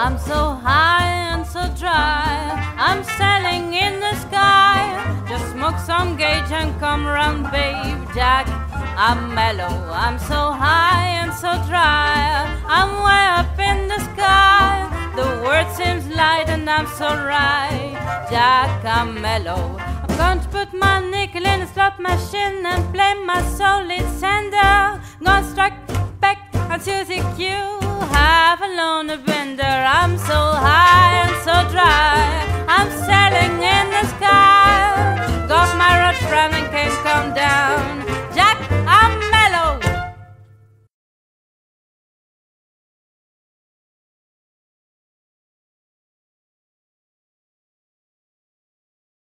I'm so high and so dry. I'm sailing in the sky. Just smoke some gage and come round, babe Jack. I'm mellow, I'm so high and so dry. I'm way up in the sky. The world seems light and I'm so right. Jack, I'm mellow. I'm going to put my nickel in a slot machine and play my solid sender. Gonna strike back until the Q have a loner. So high